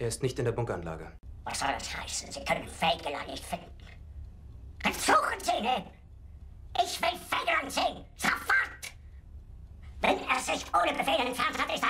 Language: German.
Er ist nicht in der Bunkeranlage. Was soll das heißen? Sie können Fegelein nicht finden. Dann suchen Sie ihn! Ich will Fegelein sehen! Sofort! Wenn er sich ohne Befehl entfernt hat, ist er